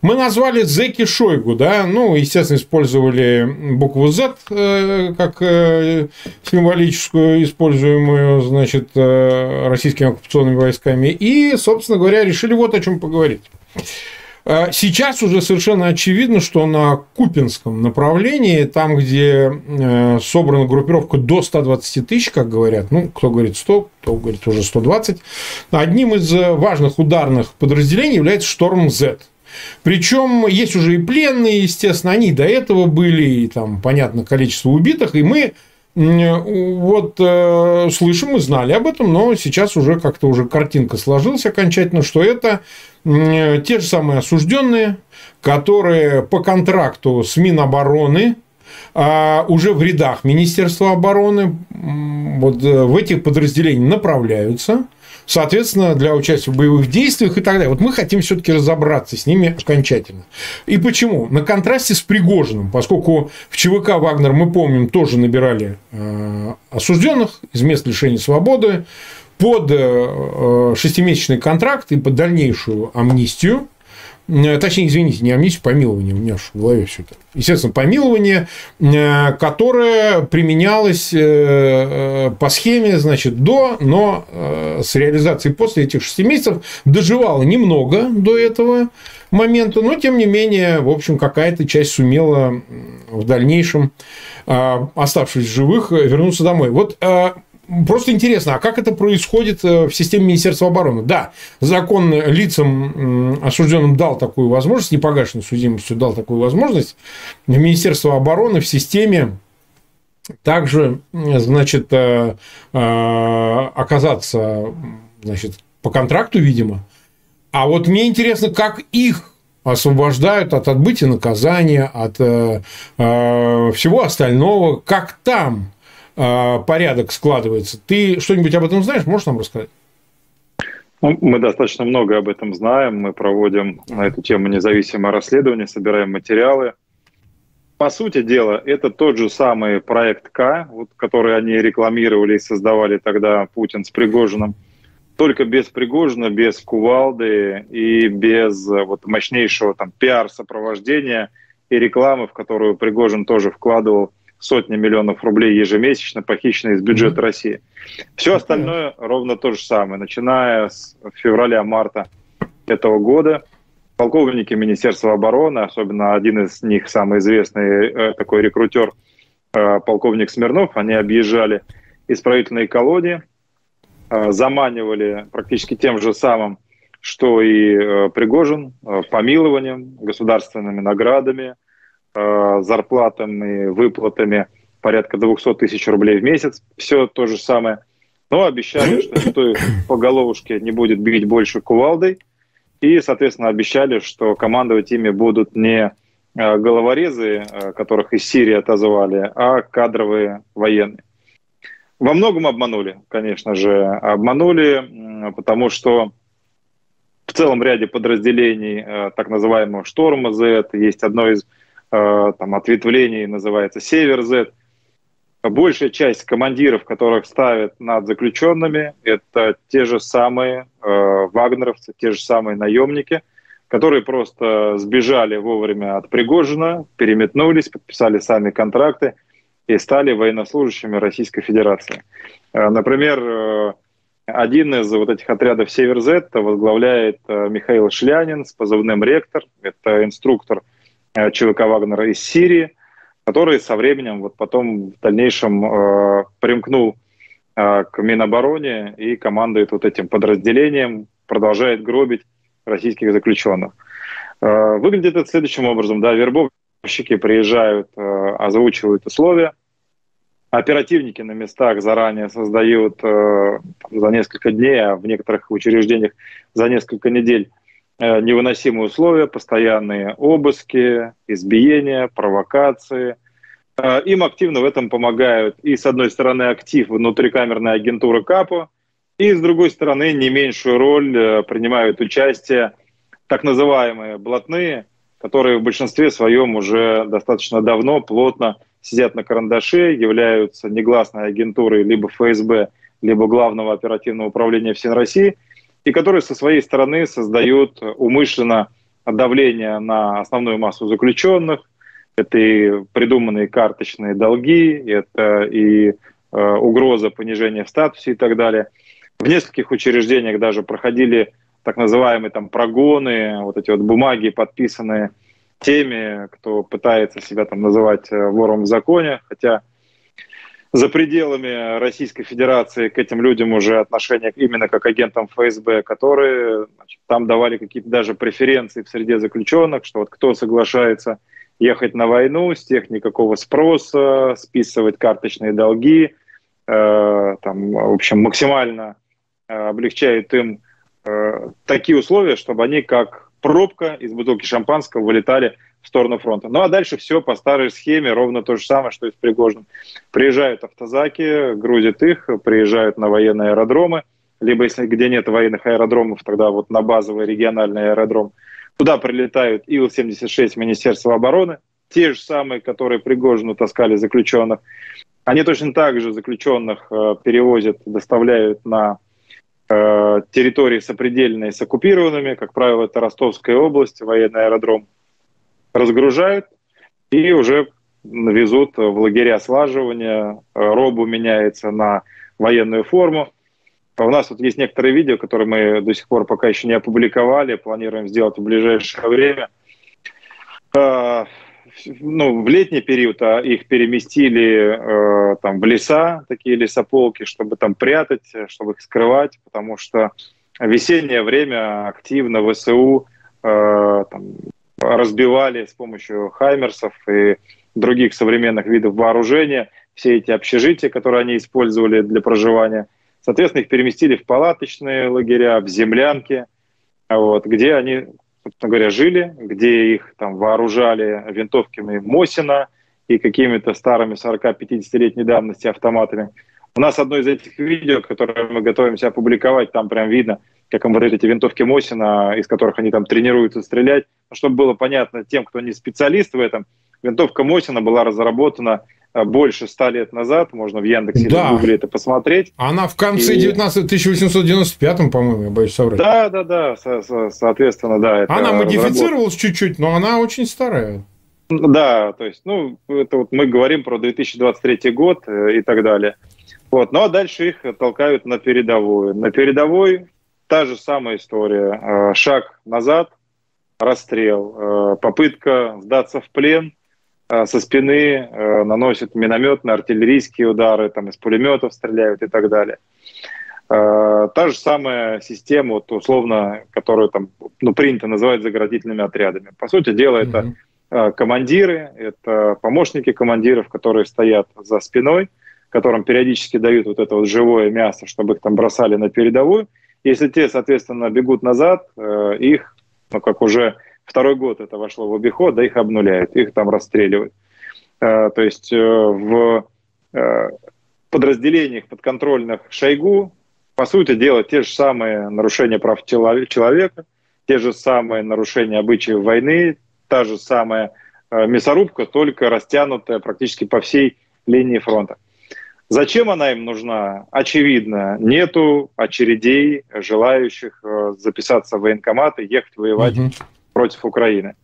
Мы назвали Зеки Шойгу, да, ну, естественно, использовали букву Z э, как э, символическую, используемую, значит, э, российскими оккупационными войсками, и, собственно говоря, решили вот о чем поговорить. Сейчас уже совершенно очевидно, что на Купинском направлении, там, где собрана группировка до 120 тысяч, как говорят, ну, кто говорит 100, кто говорит уже 120, одним из важных ударных подразделений является «Шторм Z». Причем есть уже и пленные, естественно, они до этого были, и там, понятно, количество убитых, и мы вот э, слышим и знали об этом, но сейчас уже как-то уже картинка сложилась окончательно, что это э, те же самые осужденные, которые по контракту с Минобороны э, уже в рядах Министерства обороны вот, э, в этих подразделениях направляются соответственно, для участия в боевых действиях и так далее. Вот мы хотим все-таки разобраться с ними окончательно. И почему? На контрасте с Пригожиным, поскольку в ЧВК Вагнер, мы помним, тоже набирали э, осужденных из мест лишения свободы под э, шестимесячный контракт и под дальнейшую амнистию Э, точнее, извините, не амнистию, помилование, у меня в голове все это. Естественно, помилование, э, которое применялось э, по схеме, значит, до, но с реализацией после этих шести месяцев доживало немного до этого момента, но, тем не менее, в общем, какая-то часть сумела в дальнейшем, оставшись в живых, вернуться домой. Вот Просто интересно, а как это происходит э, в системе Министерства обороны? Да, закон лицам осужденным дал такую возможность, непогашенной судимостью дал такую возможность. В Министерство обороны в системе также, значит, э, э, оказаться значит, по контракту, видимо. А вот мне интересно, как их освобождают от отбытия наказания, от всего остального, как там порядок складывается. Ты что-нибудь об этом знаешь? Можешь нам рассказать? Ну, мы достаточно много об этом знаем. Мы проводим на эту тему независимое расследование, собираем материалы. По сути дела, это тот же самый проект К, вот, который они рекламировали и создавали тогда Путин с Пригожиным, только без Пригожина, без кувалды и без вот, мощнейшего там, пиар-сопровождения и рекламы, в которую Пригожин тоже вкладывал сотни миллионов рублей ежемесячно похищены из бюджета mm-hmm. России. Все остальное ровно то же самое. Начиная с февраля-марта этого года полковники Министерства обороны, особенно один из них, самый известный э, такой рекрутер, э, полковник Смирнов, они объезжали исправительные колонии, э, заманивали практически тем же самым, что и Пригожин, помилованием, государственными наградами – Э, зарплатами, выплатами порядка 200 тысяч рублей в месяц. Все то же самое. Но обещали, что никто по головушке не будет бить больше кувалдой. И, соответственно, обещали, что командовать ими будут не э, головорезы, э, которых из Сирии отозвали, а кадровые военные. Во многом обманули, конечно же. Обманули, потому что в целом ряде подразделений так называемого «Шторма Z» есть одно из там, ответвлений называется «Север Z». Большая часть командиров, которых ставят над заключенными, это те же самые э, вагнеровцы, те же самые наемники, которые просто сбежали вовремя от Пригожина, переметнулись, подписали сами контракты и стали военнослужащими Российской Федерации. Э, например, э, один из вот этих отрядов «Север Z» возглавляет Михаил Шлянин с позывным «Ректор». Это инструктор – Э, ЧВК Вагнера из Сирии, который со временем вот потом в дальнейшем э, примкнул э, к Минобороне и командует вот этим подразделением, продолжает гробить российских заключенных. Э, выглядит это следующим образом. Да, вербовщики приезжают, э, озвучивают условия, оперативники на местах заранее создают э, за несколько дней, а в некоторых учреждениях за несколько недель Э, невыносимые условия, постоянные обыски, избиения, провокации. Э, им активно в этом помогают и, с одной стороны, актив внутрикамерной агентуры КАПО, и, с другой стороны, не меньшую роль э, принимают участие так называемые блатные, которые в большинстве своем уже достаточно давно, плотно сидят на карандаше, являются негласной агентурой либо ФСБ, либо Главного оперативного управления ФСИН России – и которые со своей стороны создают умышленно давление на основную массу заключенных, это и придуманные карточные долги, это и э, угроза понижения в статусе и так далее. В нескольких учреждениях даже проходили так называемые там прогоны, вот эти вот бумаги, подписанные теми, кто пытается себя там называть э, вором в законе, хотя за пределами Российской Федерации к этим людям уже отношение именно как агентам ФСБ, которые значит, там давали какие-то даже преференции в среде заключенных, что вот кто соглашается ехать на войну, с тех никакого спроса, списывать карточные долги, э, там, в общем, максимально э, облегчает им э, такие условия, чтобы они как пробка из бутылки шампанского вылетали в сторону фронта. Ну а дальше все по старой схеме, ровно то же самое, что и с Пригожным. Приезжают автозаки, грузят их, приезжают на военные аэродромы, либо если где нет военных аэродромов, тогда вот на базовый региональный аэродром. Туда прилетают Ил-76 Министерства обороны, те же самые, которые Пригожину таскали заключенных. Они точно так же заключенных э, перевозят, доставляют на э, территории сопредельные с оккупированными, как правило, это Ростовская область, военный аэродром разгружают и уже везут в лагеря слаживания. Робу меняется на военную форму. У нас вот есть некоторые видео, которые мы до сих пор пока еще не опубликовали, планируем сделать в ближайшее время. А, ну, в летний период а их переместили э, там, в леса, такие лесополки, чтобы там прятать, чтобы их скрывать, потому что весеннее время активно ВСУ э, там, разбивали с помощью хаймерсов и других современных видов вооружения все эти общежития, которые они использовали для проживания. Соответственно, их переместили в палаточные лагеря, в землянки, вот, где они, собственно говоря, жили, где их там вооружали винтовками Мосина и какими-то старыми 40-50-летней давности автоматами. У нас одно из этих видео, которое мы готовимся опубликовать, там прям видно, как им вот эти винтовки Мосина, из которых они там тренируются стрелять. Но чтобы было понятно тем, кто не специалист в этом, винтовка Мосина была разработана э, больше ста лет назад, можно в Яндексе да. в Гугле это посмотреть. Она в конце и... 19 1895, по-моему, я боюсь соврать. Да, да, да, со- со- соответственно, да. она модифицировалась чуть-чуть, но она очень старая. Да, то есть, ну, это вот мы говорим про 2023 год э, и так далее. Вот, ну а дальше их толкают на передовую. На передовой та же самая история. Э, шаг назад, расстрел. Э, попытка сдаться в плен э, со спины наносят минометные, артиллерийские удары, там из пулеметов стреляют и так далее. Та же самая система, вот, условно, которую там, ну, принято называть заградительными отрядами. По сути дела, mm-hmm. это командиры, это помощники командиров, которые стоят за спиной, которым периодически дают вот это вот живое мясо, чтобы их там бросали на передовую, если те, соответственно, бегут назад, э, их, ну, как уже второй год это вошло в обиход, да, их обнуляют, их там расстреливают. Э, то есть э, в подразделениях подконтрольных Шойгу, по сути дела, те же самые нарушения прав человека, те же самые нарушения обычаев войны, та же самая мясорубка, только растянутая практически по всей линии фронта. Зачем она им нужна? Очевидно, нету очередей желающих э, записаться в военкомат и ехать воевать угу. против Украины.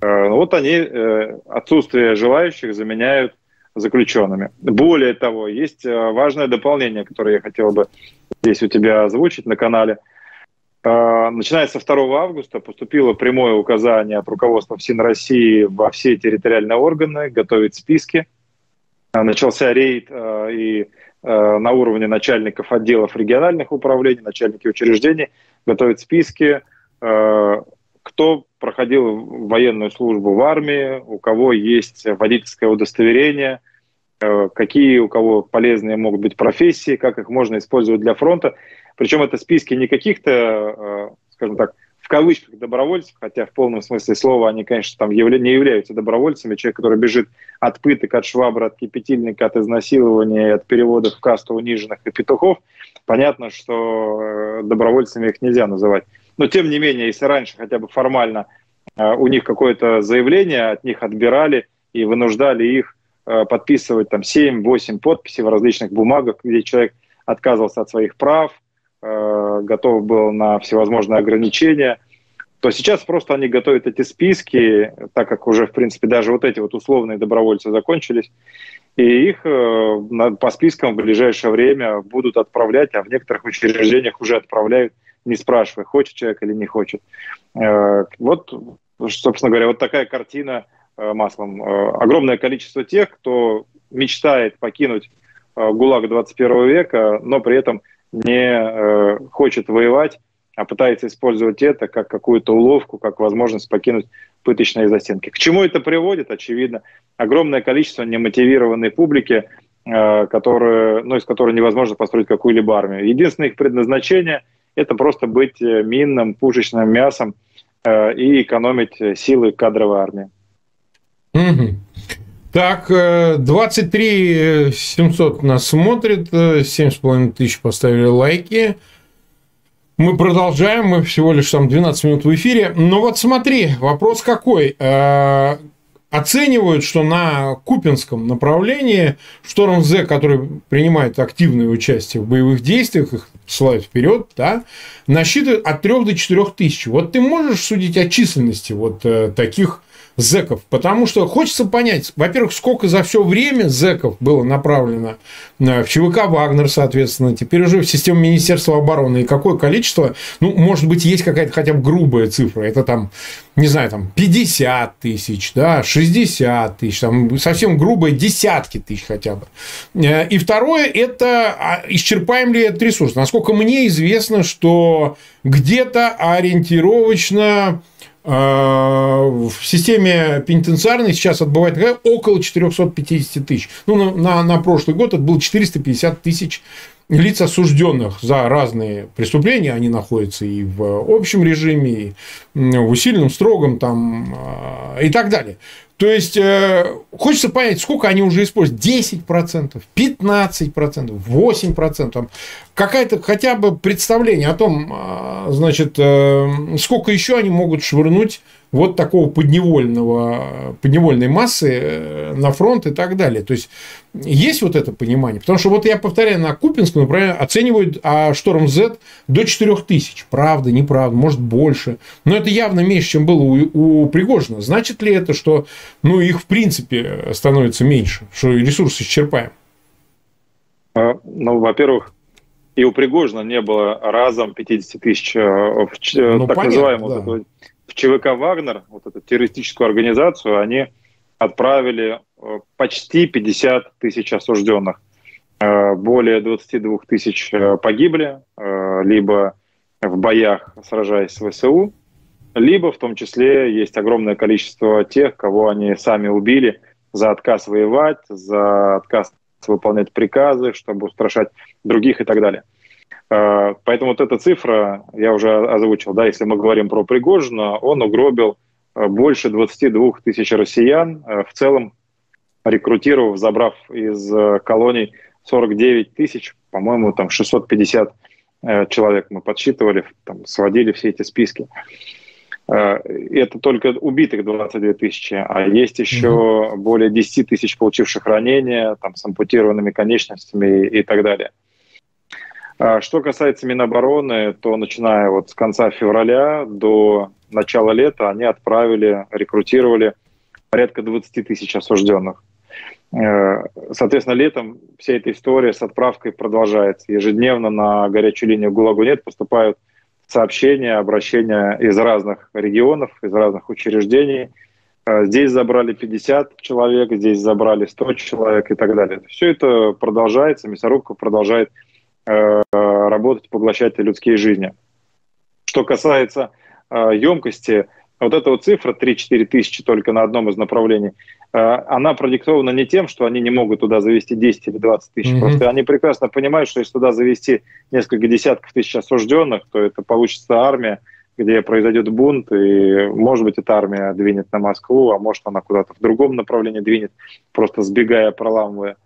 Э, вот они э, отсутствие желающих заменяют заключенными. Более того, есть важное дополнение, которое я хотел бы здесь у тебя озвучить на канале. Начиная со 2 августа поступило прямое указание от руководства ФСИН России во все территориальные органы готовить списки начался рейд э, и э, на уровне начальников отделов региональных управлений, начальники учреждений готовят списки, кто проходил военную службу в армии, у кого есть водительское удостоверение, какие у кого полезные могут быть профессии, как их можно использовать для фронта. Причем это списки не каких-то, скажем так, в кавычках добровольцев, хотя в полном смысле слова они, конечно, там явля- не являются добровольцами. Человек, который бежит от пыток, от швабры, от кипятильника, от изнасилования, от переводов в касту униженных и петухов, понятно, что э, добровольцами их нельзя называть. Но тем не менее, если раньше хотя бы формально э, у них какое-то заявление, от них отбирали и вынуждали их э, подписывать там 7-8 подписей в различных бумагах, где человек отказывался от своих прав, Готов был на всевозможные ограничения, то сейчас просто они готовят эти списки, так как уже, в принципе, даже вот эти вот условные добровольцы закончились, и их э, по спискам в ближайшее время будут отправлять, а в некоторых учреждениях уже отправляют, не спрашивая, хочет человек или не хочет. Э, вот, собственно говоря, вот такая картина э, маслом. Огромное количество тех, кто мечтает покинуть ГУЛАГ 21 века, но при этом не хочет воевать, а пытается использовать это как какую-то уловку, как возможность покинуть пыточные застенки. К чему это приводит? Очевидно, огромное количество немотивированной публики, э, которые, ну, из которой невозможно построить какую-либо армию. Единственное их предназначение – это просто быть э, минным, пушечным мясом э, и экономить силы кадровой армии. Угу. Так, 23 700 нас смотрит, 7,5 тысяч поставили лайки. Мы продолжаем, мы всего лишь там 12 минут в эфире. Но вот смотри, вопрос какой. Э, оценивают, что на Купинском направлении Шторм З, который принимает активное участие в боевых действиях, их посылают вперед, да, насчитывают от 3 до 4 тысяч. Вот ты можешь судить о численности вот э, таких зеков. Потому что хочется понять, во-первых, сколько за все время зеков было направлено э, в ЧВК «Вагнер», соответственно, теперь уже в систему Министерства обороны, и какое количество, ну, может быть, есть какая-то хотя бы грубая цифра, это там, не знаю, там 50 тысяч, да, 60 тысяч, там совсем грубые десятки тысяч хотя бы. Э, и второе, это а, исчерпаем ли этот ресурс. Насколько мне известно, что где-то ориентировочно в системе пенитенциарной сейчас отбывает около 450 тысяч. Ну, на, на, на прошлый год это было 450 тысяч лиц осужденных за разные преступления, они находятся и в общем режиме, и в усиленном, строгом там, а, и так далее. То есть, э, хочется понять, сколько они уже используют. 10%, 15%, 8%. Какая-то хотя бы представление о том, а, значит, э, сколько еще они могут швырнуть вот такого подневольного, подневольной массы э, на фронт и так далее. То есть, есть вот это понимание. Потому что, вот я повторяю, на Купинском, например, оценивают а Шторм Z до 4000. Правда, неправда, может больше. Но это явно меньше, чем было у, у Пригожина. Значит ли это, что ну, их в принципе становится меньше, что ресурсы исчерпаем? А, ну, во-первых, и у Пригожина не было разом 50 тысяч э, в ну, так понятно, называемого да в ЧВК «Вагнер», вот эту террористическую организацию, они отправили э, почти 50 тысяч осужденных. Э, более 22 тысяч э, погибли, либо в боях, сражаясь с ВСУ, либо в том числе есть огромное количество тех, кого они сами убили за отказ воевать, за отказ выполнять приказы, чтобы устрашать других и так далее. Э, поэтому вот эта цифра, я уже озвучил, да, если мы говорим про Пригожина, он угробил э, больше 22 тысяч россиян, э, в целом рекрутировав, забрав из колоний 49 тысяч, по-моему, там 650 человек мы подсчитывали, там, сводили все эти списки. Это только убитых 22 тысячи, а есть еще mm-hmm. более 10 тысяч получивших ранения, там, с ампутированными конечностями и, и так далее. А что касается Минобороны, то начиная вот с конца февраля до начала лета они отправили, рекрутировали порядка 20 тысяч осужденных. Э, соответственно, летом вся эта история с отправкой продолжается. Ежедневно на горячую линию ГУЛАГу нет поступают сообщения, обращения из разных регионов, из разных учреждений. Э, здесь забрали 50 человек, здесь забрали 100 человек и так далее. Все это продолжается, мясорубка продолжает Э, работать, поглощать людские жизни. Что касается емкости, э, вот эта вот цифра 3-4 тысячи только на одном из направлений, она продиктована не тем, что они не могут туда завести 10 или 20 тысяч. Mm-hmm. Просто они прекрасно понимают, что если туда завести несколько десятков тысяч осужденных, то это получится армия, где произойдет бунт, и, может быть, эта армия двинет на Москву, а может, она куда-то в другом направлении двинет, просто сбегая, проламывая.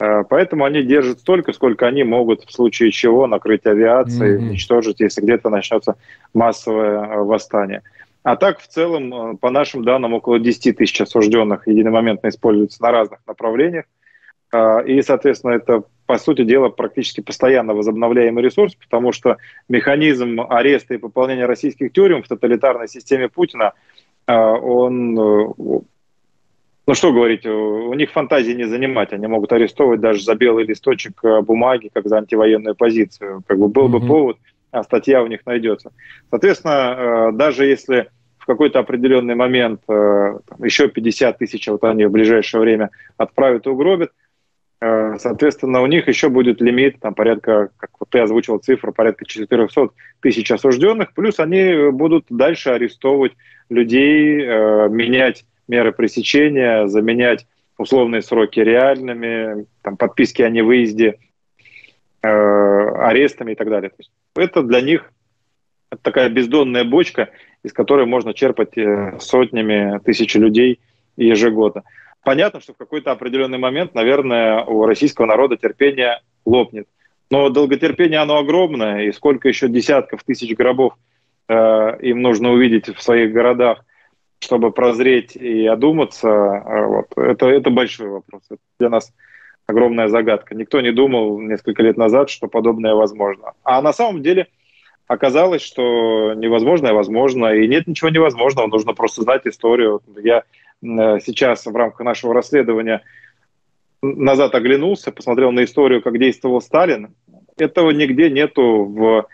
Э, поэтому они держат столько, сколько они могут в случае чего накрыть авиацией, mm-hmm. уничтожить, если где-то начнется массовое э, восстание. А так, в целом, э, по нашим данным, около 10 тысяч осужденных единомоментно используются на разных направлениях. И, соответственно, это по сути дела, практически постоянно возобновляемый ресурс, потому что механизм ареста и пополнения российских тюрем в тоталитарной системе Путина, он ну что говорить, у них фантазии не занимать, они могут арестовывать даже за белый листочек бумаги, как за антивоенную позицию. Как бы был mm-hmm. бы повод, а статья у них найдется. Соответственно, даже если какой-то определенный момент э, еще 50 тысяч вот они в ближайшее время отправят и угробят, э, соответственно, у них еще будет лимит, там порядка, как вот ты озвучил цифру, порядка 400 тысяч осужденных, плюс они будут дальше арестовывать людей, э, менять меры пресечения, заменять условные сроки реальными, там, подписки о невыезде, арестами и так далее. То есть это для них такая бездонная бочка, из которой можно черпать э, сотнями тысяч людей ежегодно. Понятно, что в какой-то определенный момент, наверное, у российского народа терпение лопнет. Но долготерпение, оно огромное, и сколько еще десятков тысяч гробов э, им нужно увидеть в своих городах, чтобы прозреть и одуматься, э, вот, это, это большой вопрос. Это для нас огромная загадка. Никто не думал несколько лет назад, что подобное возможно. А на самом деле – оказалось, что невозможное возможно, и нет ничего невозможного, нужно просто знать историю. Я э, сейчас в рамках нашего расследования назад оглянулся, посмотрел на историю, как действовал Сталин. Этого нигде нету в,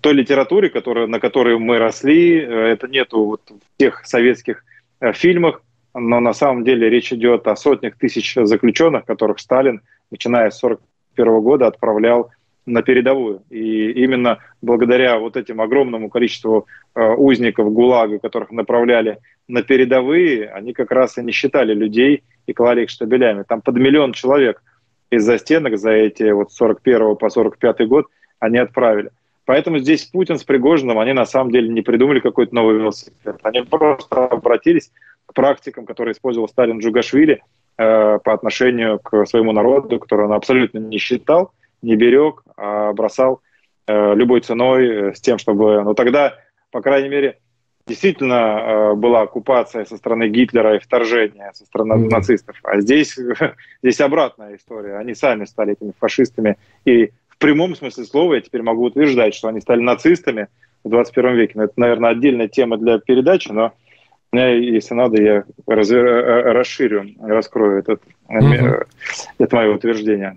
той литературе, которая, на которой мы росли, э, это нету вот в тех советских э, фильмах, но на самом деле речь идет о сотнях тысяч заключенных, которых Сталин, начиная с 1941 года, отправлял на передовую. И именно благодаря вот этим огромному количеству э, узников ГУЛАГа, которых направляли на передовые, они как раз и не считали людей и клали их штабелями. Там под миллион человек из-за стенок за эти вот 41 по 45 год они отправили. Поэтому здесь Путин с Пригожиным, они на самом деле не придумали какой-то новый велосипед. Они просто обратились к практикам, которые использовал Сталин Джугашвили э, по отношению к своему народу, который он абсолютно не считал, не берег, а бросал э, любой ценой э, с тем, чтобы... Ну тогда, по крайней мере, действительно э, была оккупация со стороны Гитлера и вторжение со стороны mm-hmm. нацистов. А здесь, здесь обратная история. Они сами стали этими фашистами. И в прямом смысле слова я теперь могу утверждать, что они стали нацистами в 21 веке. Но это, наверное, отдельная тема для передачи, но если надо, я разве, расширю, раскрою этот, mm-hmm. это мое утверждение.